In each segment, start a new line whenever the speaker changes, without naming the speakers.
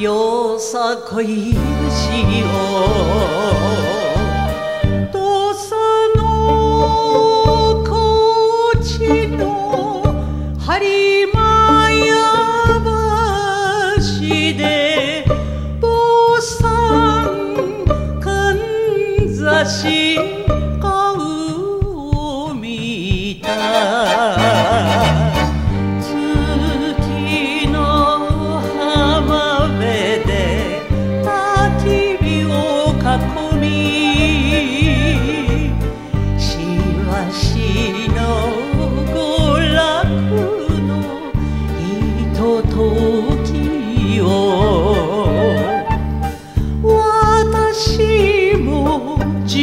よさこいしよ土佐の高知の播磨屋橋で坊さんかんざし。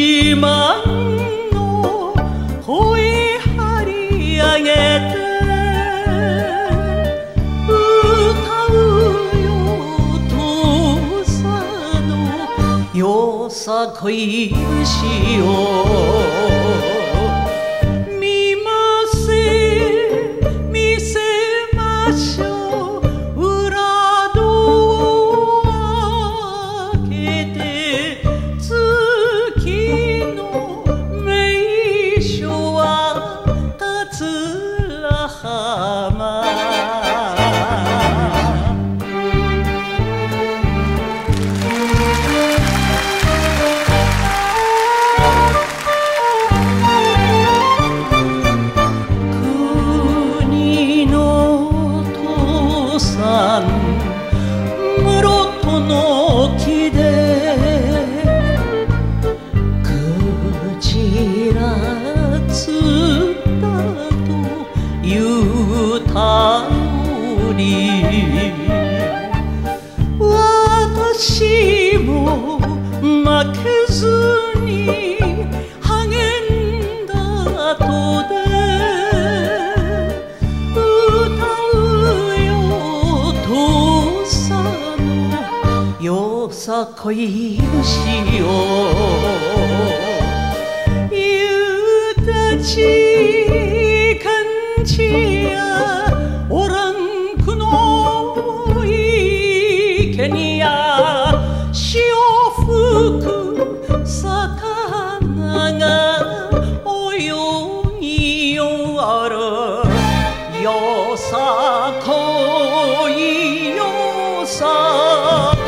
自慢の声張り上げて歌うよ父さのよさこいしよに。私も負けずに励んだとで歌うよ父さん。のよさこいしよにや潮吹く魚が泳ぎよるよさこいよさ。